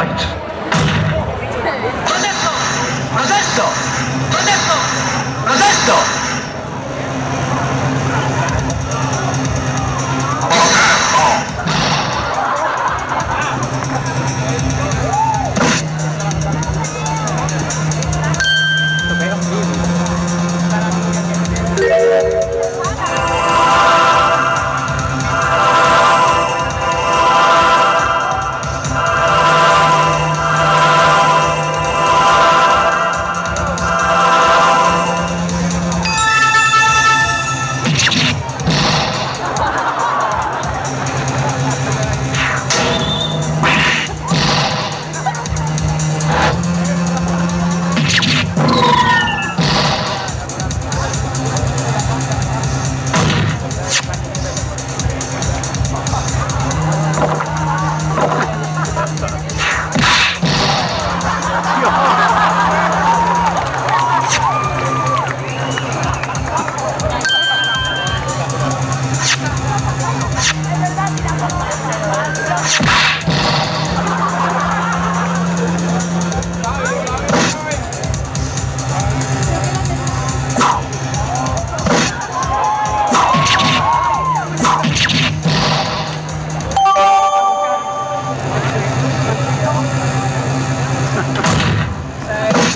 Fight!